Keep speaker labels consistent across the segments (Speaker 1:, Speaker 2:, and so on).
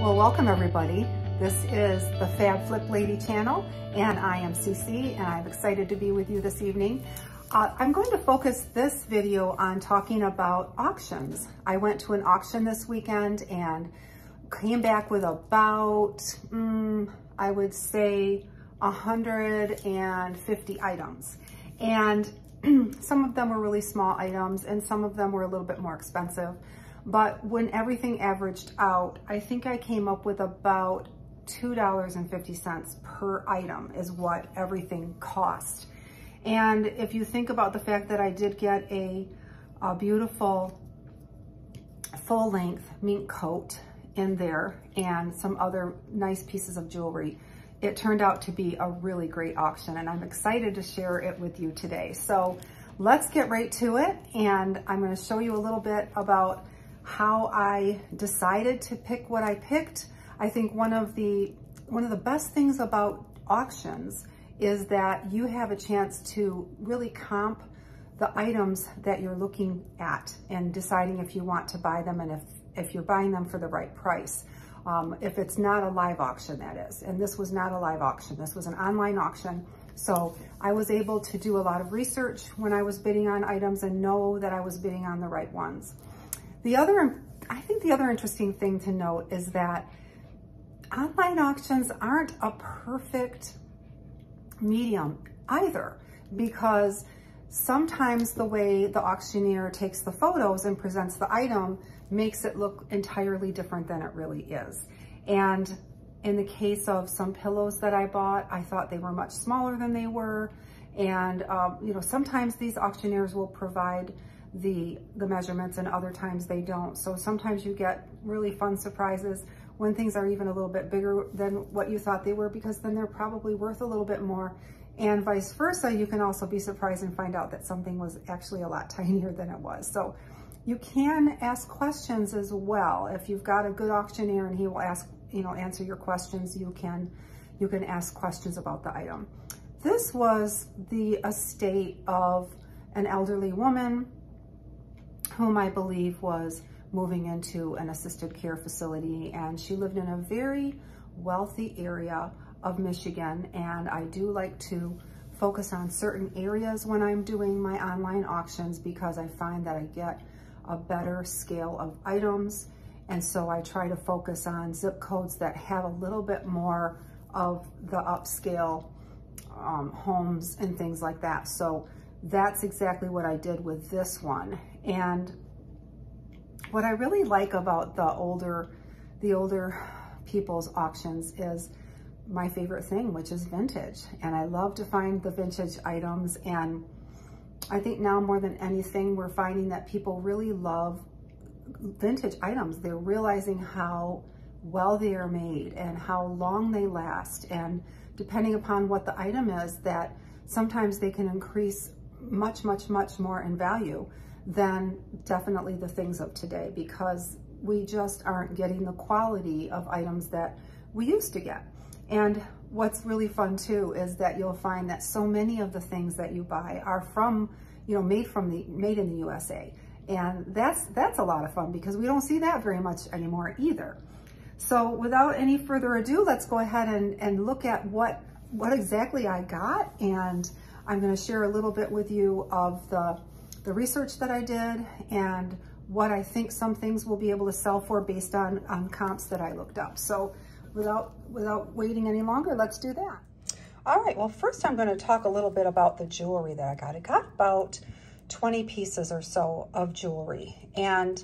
Speaker 1: Well, welcome everybody. This is the Fab Flip Lady channel and I am Cece and I'm excited to be with you this evening. Uh, I'm going to focus this video on talking about auctions. I went to an auction this weekend and came back with about, mm, I would say 150 items. And some of them were really small items and some of them were a little bit more expensive. But when everything averaged out, I think I came up with about $2.50 per item is what everything cost. And if you think about the fact that I did get a, a beautiful full length mink coat in there and some other nice pieces of jewelry, it turned out to be a really great auction and I'm excited to share it with you today. So let's get right to it and I'm gonna show you a little bit about how I decided to pick what I picked. I think one of the one of the best things about auctions is that you have a chance to really comp the items that you're looking at and deciding if you want to buy them and if, if you're buying them for the right price. Um, if it's not a live auction, that is. And this was not a live auction. This was an online auction. So I was able to do a lot of research when I was bidding on items and know that I was bidding on the right ones. The other, I think the other interesting thing to note is that online auctions aren't a perfect medium either because sometimes the way the auctioneer takes the photos and presents the item makes it look entirely different than it really is. And in the case of some pillows that I bought, I thought they were much smaller than they were. And, um, you know, sometimes these auctioneers will provide the, the measurements and other times they don't. So sometimes you get really fun surprises when things are even a little bit bigger than what you thought they were because then they're probably worth a little bit more. And vice versa, you can also be surprised and find out that something was actually a lot tinier than it was. So you can ask questions as well. If you've got a good auctioneer and he will ask, you know, answer your questions, you can, you can ask questions about the item. This was the estate of an elderly woman whom I believe was moving into an assisted care facility. And she lived in a very wealthy area of Michigan. And I do like to focus on certain areas when I'm doing my online auctions because I find that I get a better scale of items. And so I try to focus on zip codes that have a little bit more of the upscale um, homes and things like that. So that's exactly what I did with this one. And what I really like about the older, the older people's auctions is my favorite thing, which is vintage. And I love to find the vintage items. And I think now more than anything, we're finding that people really love vintage items. They're realizing how well they are made and how long they last. And depending upon what the item is, that sometimes they can increase much, much, much more in value than definitely the things of today because we just aren't getting the quality of items that we used to get. And what's really fun too is that you'll find that so many of the things that you buy are from, you know, made from the, made in the USA. And that's, that's a lot of fun because we don't see that very much anymore either. So without any further ado, let's go ahead and, and look at what, what exactly I got. And I'm gonna share a little bit with you of the the research that I did and what I think some things will be able to sell for based on, on comps that I looked up. So without, without waiting any longer, let's do that. All right, well, first I'm gonna talk a little bit about the jewelry that I got. I got about 20 pieces or so of jewelry and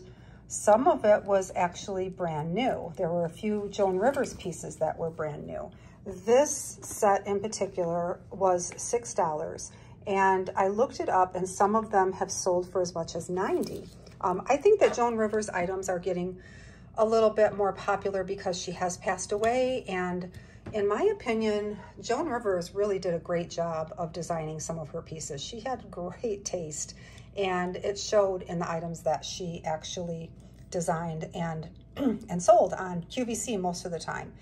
Speaker 1: some of it was actually brand new. There were a few Joan Rivers pieces that were brand new. This set in particular was $6 and I looked it up and some of them have sold for as much as 90. Um, I think that Joan Rivers items are getting a little bit more popular because she has passed away and in my opinion, Joan Rivers really did a great job of designing some of her pieces. She had great taste and it showed in the items that she actually designed and, and sold on QVC most of the time.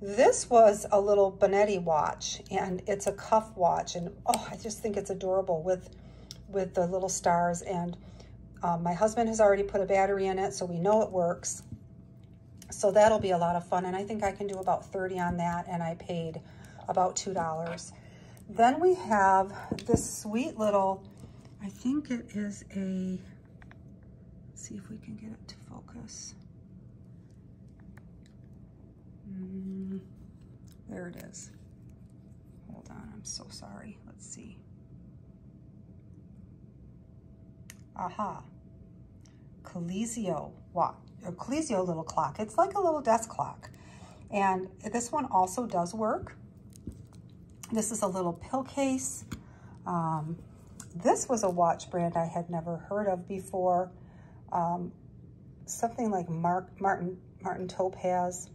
Speaker 1: This was a little Bonetti watch and it's a cuff watch and oh, I just think it's adorable with, with the little stars and um, my husband has already put a battery in it so we know it works. So that'll be a lot of fun. And I think I can do about 30 on that. And I paid about $2. Then we have this sweet little, I think it is a, see if we can get it to focus. Mm, there it is. Hold on, I'm so sorry. Let's see. Aha. Coliseo watch, or Coliseo little clock. It's like a little desk clock. And this one also does work. This is a little pill case. Um, this was a watch brand I had never heard of before. Um, something like Mark, Martin, Martin Topaz.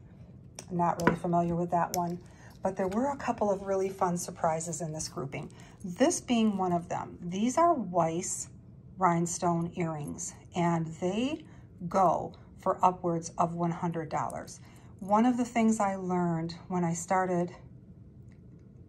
Speaker 1: Not really familiar with that one. But there were a couple of really fun surprises in this grouping. This being one of them. These are Weiss rhinestone earrings, and they go for upwards of $100. One of the things I learned when I started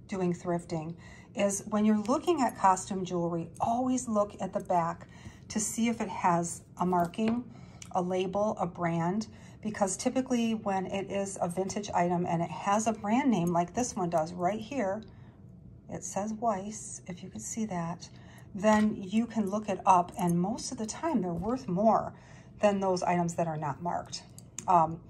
Speaker 1: doing thrifting is when you're looking at costume jewelry, always look at the back to see if it has a marking, a label, a brand, because typically when it is a vintage item and it has a brand name like this one does right here, it says Weiss, if you can see that, then you can look it up and most of the time they're worth more than those items that are not marked. Um,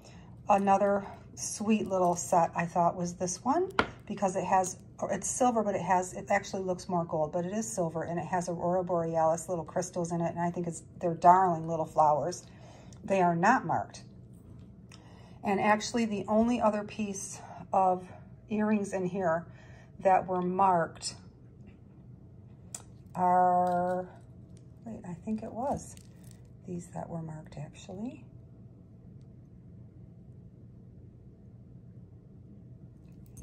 Speaker 1: another sweet little set I thought was this one because it has, it's silver, but it has, it actually looks more gold, but it is silver and it has Aurora Borealis little crystals in it. And I think it's, they're darling little flowers. They are not marked. And actually the only other piece of earrings in here that were marked are, wait, I think it was these that were marked actually.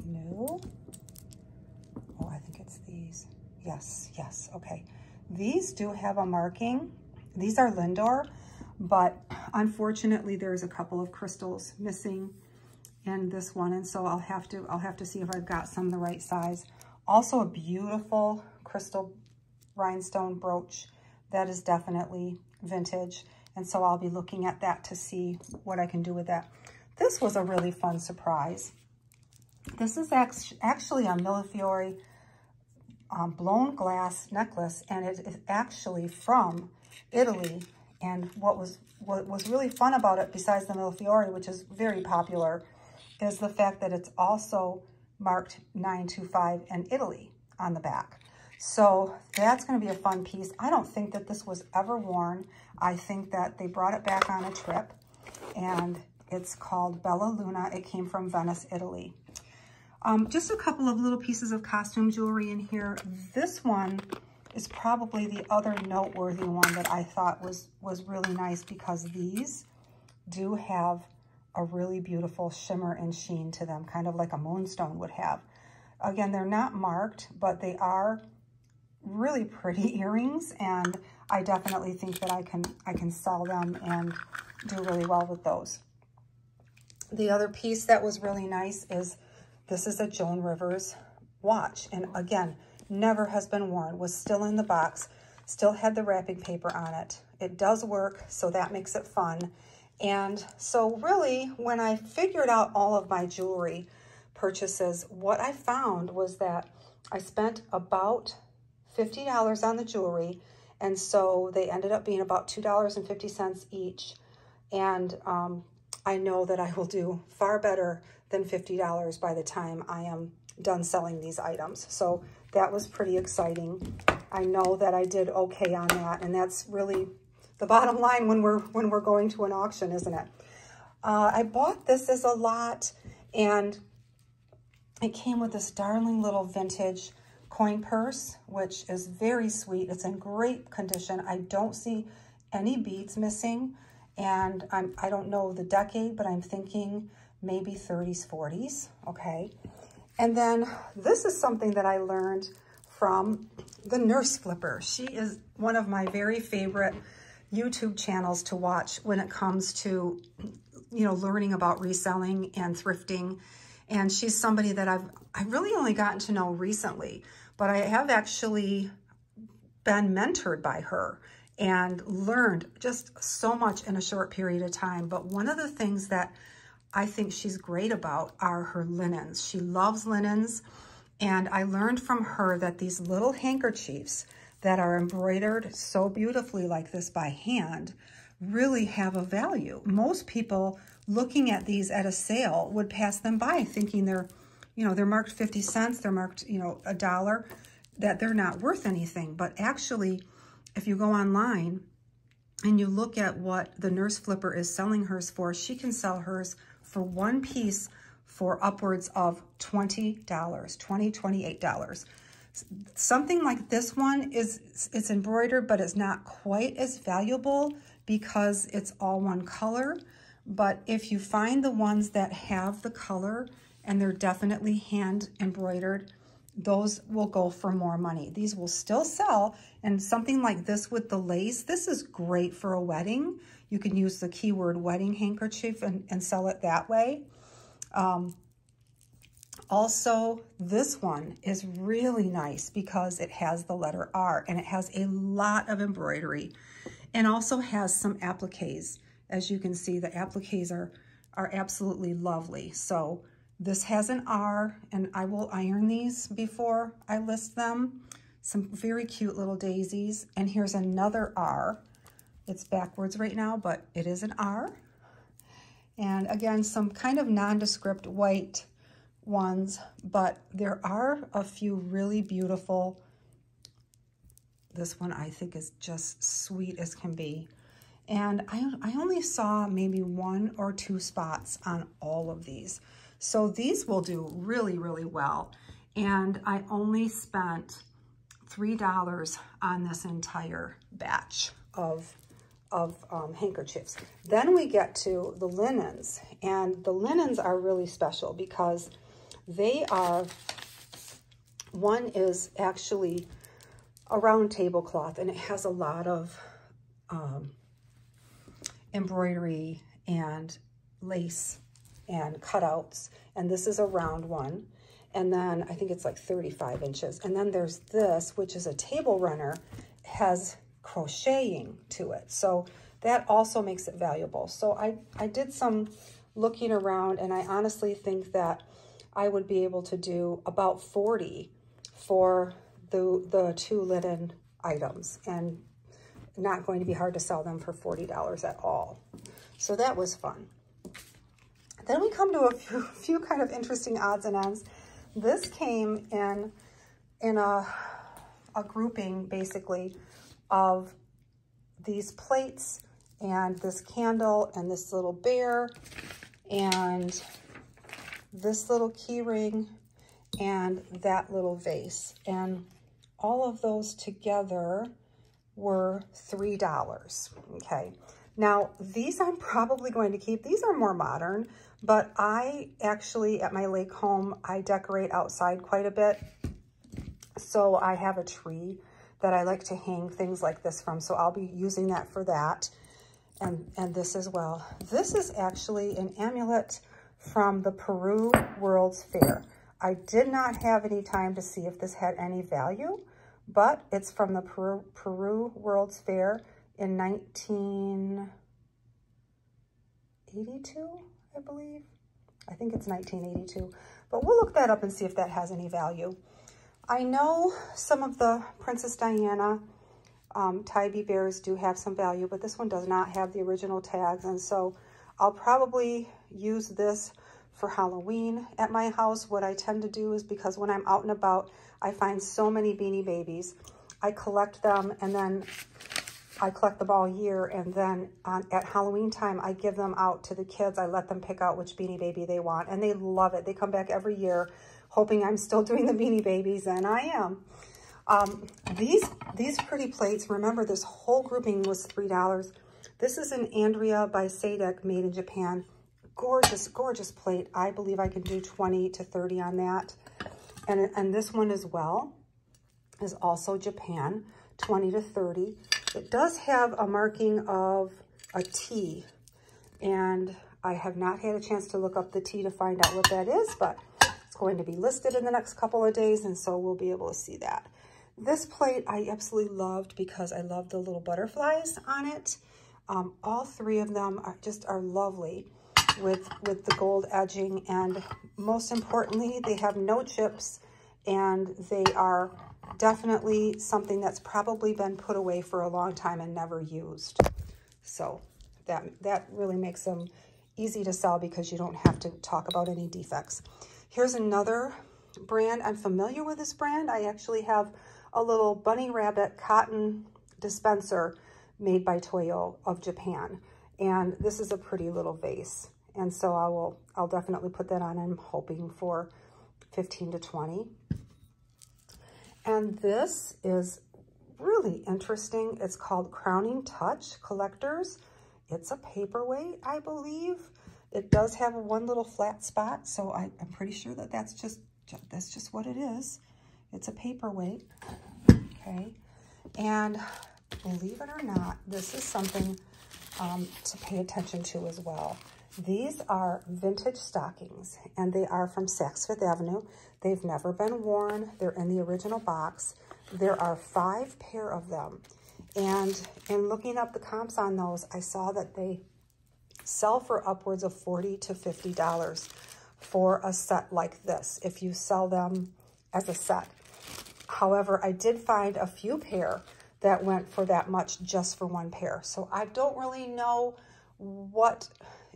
Speaker 1: No. Oh, I think it's these. Yes, yes, okay. These do have a marking. These are Lindor, but unfortunately there's a couple of crystals missing in this one, and so I'll have to I'll have to see if I've got some the right size. Also a beautiful crystal rhinestone brooch that is definitely vintage. And so I'll be looking at that to see what I can do with that. This was a really fun surprise. This is actually a Millefiori um, blown glass necklace, and it is actually from Italy. And what was what was really fun about it, besides the Millefiori, which is very popular, is the fact that it's also marked 925 and Italy on the back. So that's going to be a fun piece. I don't think that this was ever worn. I think that they brought it back on a trip and it's called Bella Luna. It came from Venice, Italy. Um, just a couple of little pieces of costume jewelry in here. This one is probably the other noteworthy one that I thought was, was really nice because these do have a really beautiful shimmer and sheen to them, kind of like a moonstone would have. Again, they're not marked, but they are really pretty earrings and I definitely think that I can I can sell them and do really well with those. The other piece that was really nice is this is a Joan Rivers watch. And again, never has been worn, was still in the box, still had the wrapping paper on it. It does work, so that makes it fun. And so really, when I figured out all of my jewelry purchases, what I found was that I spent about $50 on the jewelry. And so they ended up being about $2.50 each. And um, I know that I will do far better than $50 by the time I am done selling these items. So that was pretty exciting. I know that I did okay on that. And that's really the bottom line when we're, when we're going to an auction, isn't it? Uh, I bought this as a lot and it came with this darling little vintage coin purse, which is very sweet. It's in great condition. I don't see any beads missing. And I'm, I don't know the decade, but I'm thinking maybe 30s, 40s, okay? And then this is something that I learned from the Nurse Flipper. She is one of my very favorite YouTube channels to watch when it comes to, you know, learning about reselling and thrifting. And she's somebody that I've, I've really only gotten to know recently but I have actually been mentored by her and learned just so much in a short period of time. But one of the things that I think she's great about are her linens. She loves linens. And I learned from her that these little handkerchiefs that are embroidered so beautifully like this by hand really have a value. Most people looking at these at a sale would pass them by thinking they're, you know, they're marked 50 cents, they're marked, you know, a dollar, that they're not worth anything. But actually, if you go online and you look at what the Nurse Flipper is selling hers for, she can sell hers for one piece for upwards of $20, $20, $28. Something like this one is it's embroidered, but it's not quite as valuable because it's all one color. But if you find the ones that have the color and they're definitely hand embroidered, those will go for more money. These will still sell. And something like this with the lace, this is great for a wedding. You can use the keyword wedding handkerchief and, and sell it that way. Um, also, this one is really nice because it has the letter R and it has a lot of embroidery and also has some appliques. As you can see, the appliques are, are absolutely lovely. So this has an R and I will iron these before I list them. Some very cute little daisies. And here's another R. It's backwards right now, but it is an R. And again, some kind of nondescript white ones, but there are a few really beautiful. This one I think is just sweet as can be. And I, I only saw maybe one or two spots on all of these. So these will do really, really well. And I only spent $3 on this entire batch of of um, handkerchiefs. Then we get to the linens, and the linens are really special because they are, one is actually a round tablecloth, and it has a lot of um, embroidery and lace and cutouts, and this is a round one. And then I think it's like 35 inches. And then there's this, which is a table runner, has crocheting to it. So that also makes it valuable. So I, I did some looking around and I honestly think that I would be able to do about 40 for the, the two linen items and not going to be hard to sell them for $40 at all. So that was fun. Then we come to a few, few kind of interesting odds and ends. This came in, in a, a grouping basically of these plates and this candle and this little bear and this little key ring and that little vase. And all of those together were $3, okay? Now, these I'm probably going to keep. These are more modern, but I actually, at my lake home, I decorate outside quite a bit. So I have a tree that I like to hang things like this from. So I'll be using that for that and, and this as well. This is actually an amulet from the Peru World's Fair. I did not have any time to see if this had any value, but it's from the Peru, Peru World's Fair in 1982, I believe. I think it's 1982, but we'll look that up and see if that has any value. I know some of the Princess Diana um, Tybee bears do have some value, but this one does not have the original tags. And so I'll probably use this for Halloween at my house. What I tend to do is because when I'm out and about, I find so many Beanie Babies. I collect them and then I collect them all year. And then on, at Halloween time, I give them out to the kids. I let them pick out which Beanie Baby they want. And they love it. They come back every year hoping I'm still doing the Beanie Babies, and I am. Um, these, these pretty plates, remember this whole grouping was $3. This is an Andrea by Sadek made in Japan. Gorgeous, gorgeous plate. I believe I can do 20 to 30 on that. And, and this one as well is also Japan, 20 to 30. It does have a marking of a T, and I have not had a chance to look up the T to find out what that is, but going to be listed in the next couple of days, and so we'll be able to see that. This plate I absolutely loved because I love the little butterflies on it. Um, all three of them are just are lovely. with, with the gold edging. And most importantly, they have no chips and they are definitely something that's probably been put away for a long time and never used. So that, that really makes them easy to sell because you don't have to talk about any defects. Here's another brand. I'm familiar with this brand. I actually have a little bunny rabbit cotton dispenser made by Toyo of Japan. And this is a pretty little vase. And so I will, I'll definitely put that on. I'm hoping for 15 to 20. And this is really interesting. It's called Crowning Touch Collectors. It's a paperweight, I believe. It does have one little flat spot, so I, am pretty sure that that's just, that's just what it is. It's a paperweight, okay? And believe it or not, this is something um, to pay attention to as well. These are vintage stockings, and they are from Saks Fifth Avenue. They've never been worn. They're in the original box. There are five pair of them. And in looking up the comps on those, I saw that they sell for upwards of 40 to $50 for a set like this, if you sell them as a set. However, I did find a few pair that went for that much just for one pair. So I don't really know what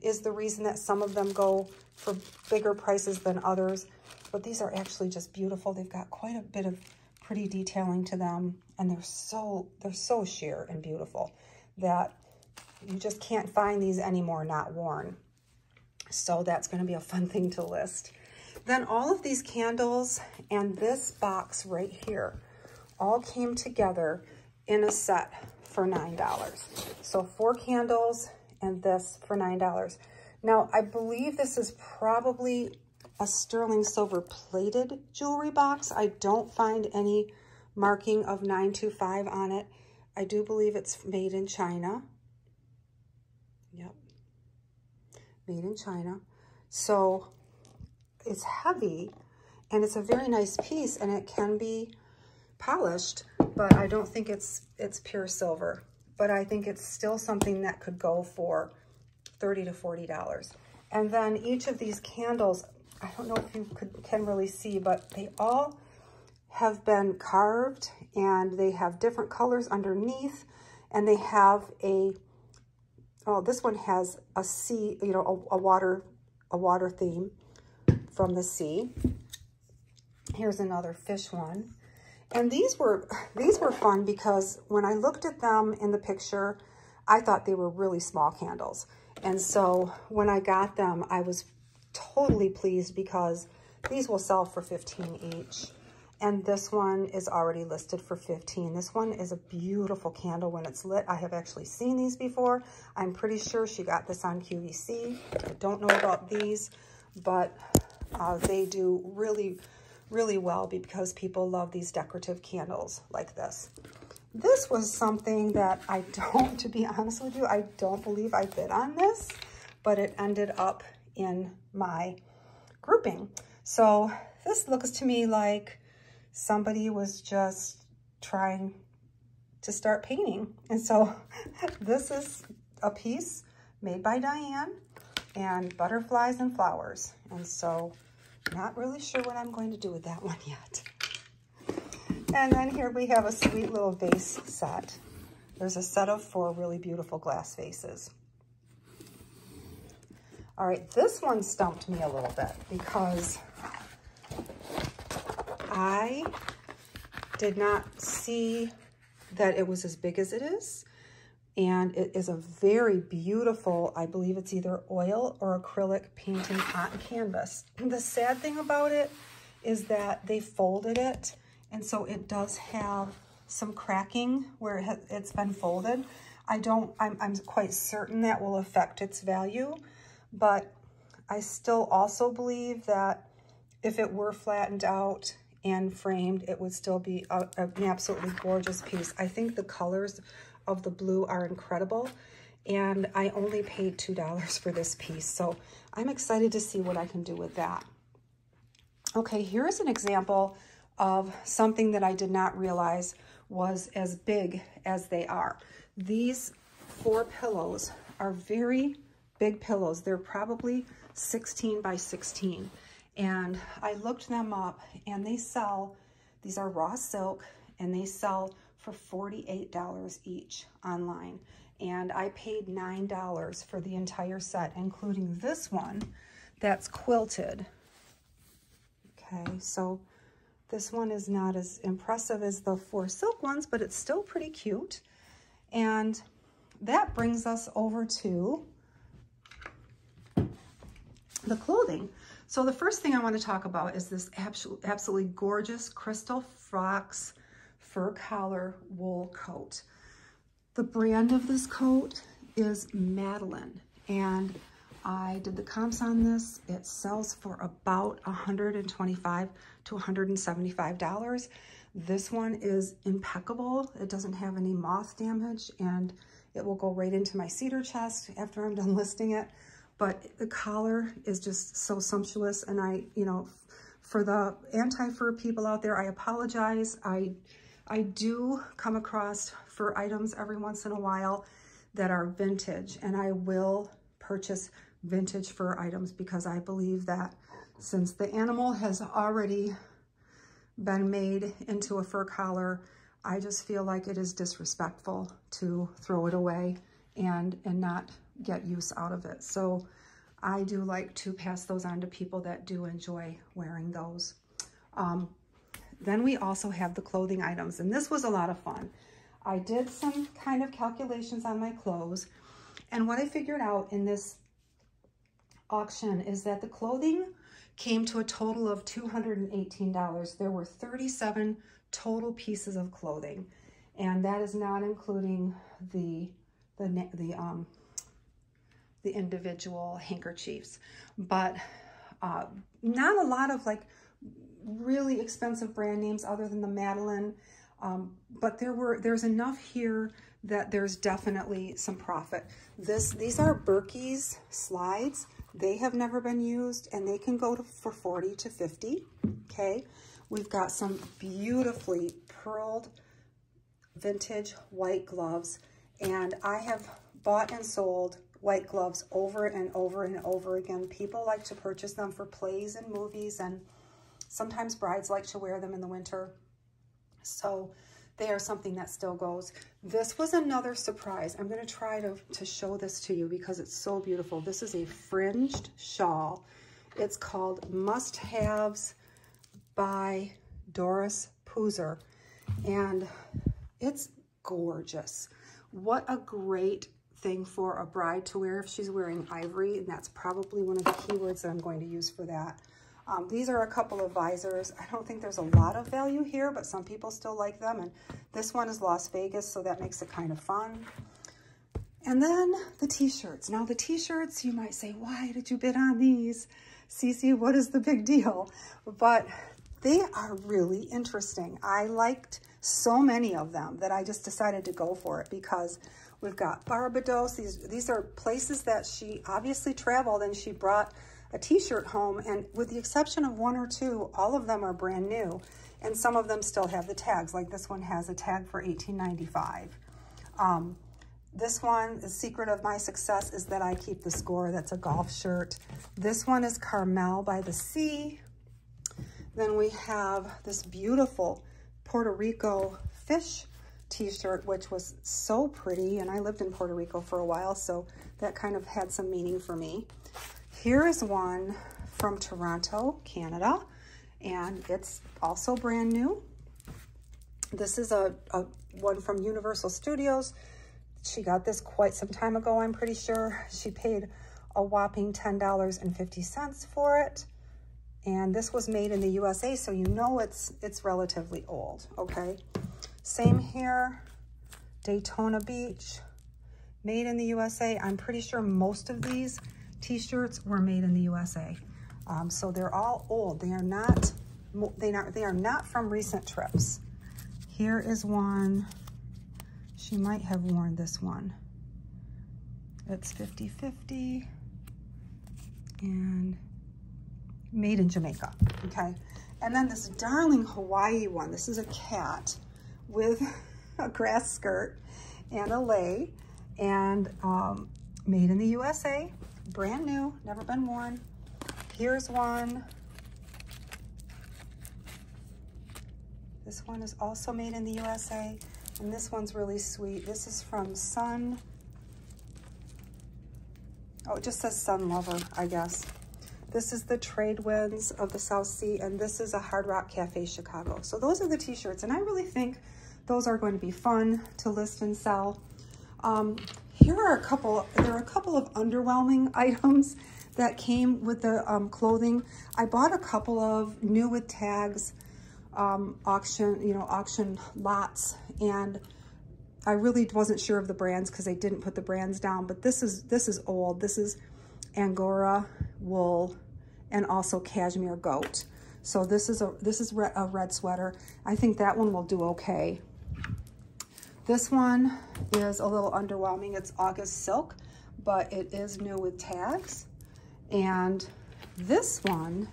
Speaker 1: is the reason that some of them go for bigger prices than others. But these are actually just beautiful. They've got quite a bit of pretty detailing to them. And they're so, they're so sheer and beautiful that you just can't find these anymore not worn. So that's going to be a fun thing to list. Then all of these candles and this box right here all came together in a set for $9. So four candles and this for $9. Now, I believe this is probably a sterling silver plated jewelry box. I don't find any marking of 925 on it. I do believe it's made in China. Made in China. So it's heavy and it's a very nice piece and it can be polished, but I don't think it's it's pure silver. But I think it's still something that could go for 30 to $40. And then each of these candles, I don't know if you could, can really see, but they all have been carved and they have different colors underneath and they have a, oh, this one has a sea, you know, a, a water, a water theme from the sea. Here's another fish one. And these were, these were fun because when I looked at them in the picture, I thought they were really small candles. And so when I got them, I was totally pleased because these will sell for 15 each. And this one is already listed for 15. This one is a beautiful candle when it's lit. I have actually seen these before. I'm pretty sure she got this on QVC. I don't know about these, but uh, they do really, really well because people love these decorative candles like this. This was something that I don't, to be honest with you, I don't believe I bid on this, but it ended up in my grouping. So this looks to me like somebody was just trying to start painting. And so this is a piece made by Diane and butterflies and flowers. And so not really sure what I'm going to do with that one yet. And then here we have a sweet little vase set. There's a set of four really beautiful glass vases. All right, this one stumped me a little bit because I did not see that it was as big as it is. And it is a very beautiful, I believe it's either oil or acrylic painting on canvas. The sad thing about it is that they folded it and so it does have some cracking where it has been folded. I don't, I'm, I'm quite certain that will affect its value, but I still also believe that if it were flattened out and framed, it would still be a, an absolutely gorgeous piece. I think the colors of the blue are incredible, and I only paid $2 for this piece, so I'm excited to see what I can do with that. Okay, here's an example of something that I did not realize was as big as they are. These four pillows are very big pillows. They're probably 16 by 16. And I looked them up and they sell, these are raw silk and they sell for $48 each online. And I paid $9 for the entire set, including this one that's quilted. Okay, so this one is not as impressive as the four silk ones, but it's still pretty cute. And that brings us over to the clothing. So the first thing I want to talk about is this absolutely gorgeous Crystal Fox fur collar wool coat. The brand of this coat is Madeline and I did the comps on this. It sells for about 125 to $175. This one is impeccable. It doesn't have any moth damage and it will go right into my cedar chest after I'm done listing it. But the collar is just so sumptuous and I, you know, for the anti-fur people out there, I apologize. I, I do come across fur items every once in a while that are vintage and I will purchase vintage fur items because I believe that since the animal has already been made into a fur collar, I just feel like it is disrespectful to throw it away and, and not get use out of it. So I do like to pass those on to people that do enjoy wearing those. Um, then we also have the clothing items, and this was a lot of fun. I did some kind of calculations on my clothes, and what I figured out in this auction is that the clothing came to a total of $218. There were 37 total pieces of clothing, and that is not including the the the um the individual handkerchiefs, but uh, not a lot of like really expensive brand names other than the Madeline. Um, but there were there's enough here that there's definitely some profit. This These are Berkey's slides. They have never been used and they can go to, for 40 to 50, okay? We've got some beautifully pearled vintage white gloves and I have bought and sold white gloves over and over and over again. People like to purchase them for plays and movies and sometimes brides like to wear them in the winter. So they are something that still goes. This was another surprise. I'm going to try to, to show this to you because it's so beautiful. This is a fringed shawl. It's called Must Haves by Doris Poozer. And it's gorgeous. What a great thing for a bride to wear if she's wearing ivory. And that's probably one of the keywords that I'm going to use for that. Um, these are a couple of visors. I don't think there's a lot of value here, but some people still like them. And this one is Las Vegas, so that makes it kind of fun. And then the t-shirts. Now the t-shirts, you might say, why did you bid on these? Cece, what is the big deal? But they are really interesting. I liked so many of them that I just decided to go for it because we've got Barbados. These, these are places that she obviously traveled and she brought a t-shirt home and with the exception of one or two, all of them are brand new and some of them still have the tags. Like this one has a tag for $18.95. Um, this one, the secret of my success is that I keep the score. That's a golf shirt. This one is Carmel by the Sea. Then we have this beautiful Puerto Rico fish t-shirt, which was so pretty. And I lived in Puerto Rico for a while, so that kind of had some meaning for me. Here is one from Toronto, Canada, and it's also brand new. This is a, a one from Universal Studios. She got this quite some time ago, I'm pretty sure. She paid a whopping $10.50 for it. And this was made in the USA, so you know it's it's relatively old, okay? Same here, Daytona Beach, made in the USA. I'm pretty sure most of these T-shirts were made in the USA. Um, so they're all old. They are not they are they are not from recent trips. Here is one. She might have worn this one. It's 50-50 and made in Jamaica, okay? And then this darling Hawaii one. This is a cat with a grass skirt and a lei and um, made in the USA brand new, never been worn. Here's one. This one is also made in the USA, and this one's really sweet. This is from Sun. Oh, it just says Sun Lover, I guess. This is the Trade Winds of the South Sea, and this is a Hard Rock Cafe Chicago. So those are the t-shirts, and I really think those are going to be fun to list and sell. Um, here are a couple, there are a couple of underwhelming items that came with the um, clothing. I bought a couple of new with tags um, auction, you know, auction lots, and I really wasn't sure of the brands because they didn't put the brands down, but this is, this is old. This is Angora wool and also cashmere goat. So this is a this is a red sweater. I think that one will do okay. This one is a little underwhelming. It's August silk, but it is new with tags. And this one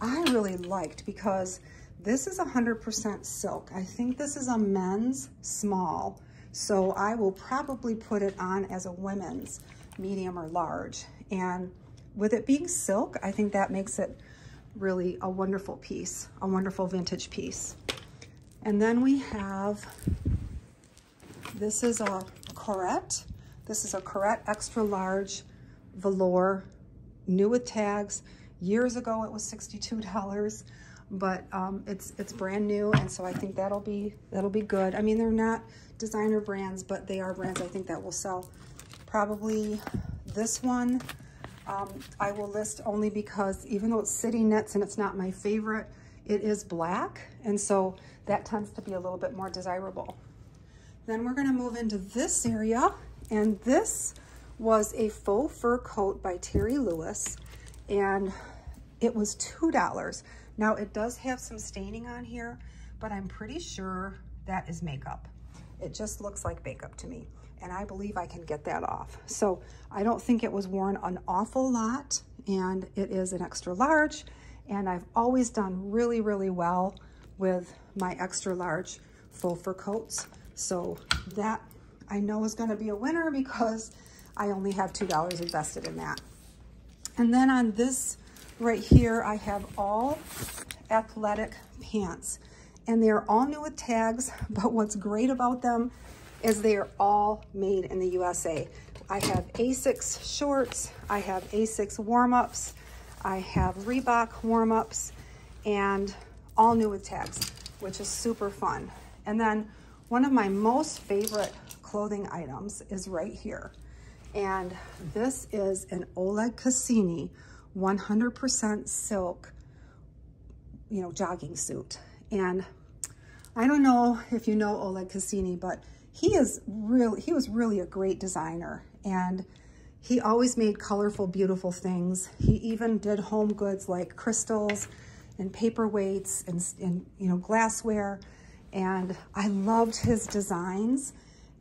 Speaker 1: I really liked because this is 100% silk. I think this is a men's small. So I will probably put it on as a women's medium or large. And with it being silk, I think that makes it really a wonderful piece, a wonderful vintage piece. And then we have, this is a Corette. This is a Corette extra large velour, new with tags. Years ago, it was $62, but um, it's it's brand new, and so I think that'll be that'll be good. I mean, they're not designer brands, but they are brands I think that will sell. Probably this one um, I will list only because even though it's city knits and it's not my favorite, it is black. And so that tends to be a little bit more desirable. Then we're gonna move into this area. And this was a faux fur coat by Terry Lewis. And it was $2. Now it does have some staining on here, but I'm pretty sure that is makeup. It just looks like makeup to me and I believe I can get that off. So I don't think it was worn an awful lot and it is an extra large and I've always done really, really well with my extra large faux fur coats. So that I know is gonna be a winner because I only have $2 invested in that. And then on this right here, I have all athletic pants and they're all new with tags, but what's great about them is they are all made in the USA. I have Asics shorts, I have Asics warm-ups, I have Reebok warm-ups, and all new with tags, which is super fun. And then one of my most favorite clothing items is right here. And this is an Oleg Cassini 100% silk, you know, jogging suit. And I don't know if you know Oleg Cassini, but he is really, he was really a great designer and he always made colorful, beautiful things. He even did home goods like crystals and paperweights and, and you know, glassware. And I loved his designs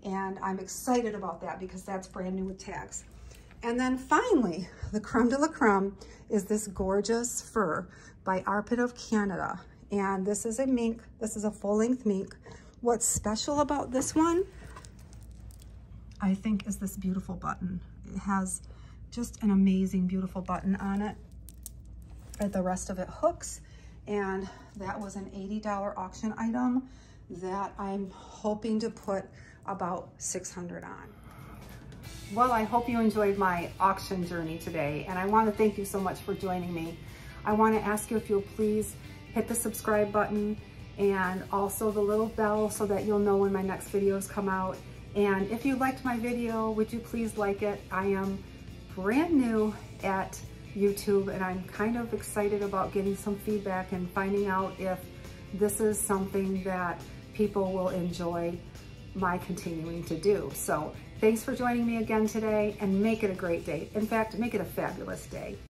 Speaker 1: and I'm excited about that because that's brand new with tags. And then finally, the creme de la creme is this gorgeous fur by Arpit of Canada. And this is a mink, this is a full length mink What's special about this one, I think, is this beautiful button. It has just an amazing, beautiful button on it. The rest of it hooks. And that was an $80 auction item that I'm hoping to put about 600 on. Well, I hope you enjoyed my auction journey today. And I want to thank you so much for joining me. I want to ask you if you'll please hit the subscribe button and also the little bell so that you'll know when my next videos come out. And if you liked my video, would you please like it? I am brand new at YouTube and I'm kind of excited about getting some feedback and finding out if this is something that people will enjoy my continuing to do. So thanks for joining me again today and make it a great day. In fact, make it a fabulous day.